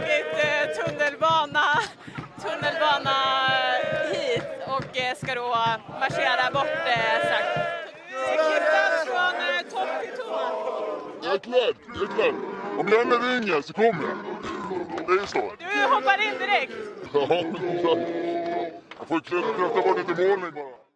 tagit eh, tunnelbana, tunnelbana eh, hit och eh, ska då marschera bort eh, strax. Kittas från topp till tå. Jag är klar, jag är klar. Om Janne ringer så kommer jag. Det är så. Du hoppar in direkt. Ja. Jag får kratta bort lite målning bara.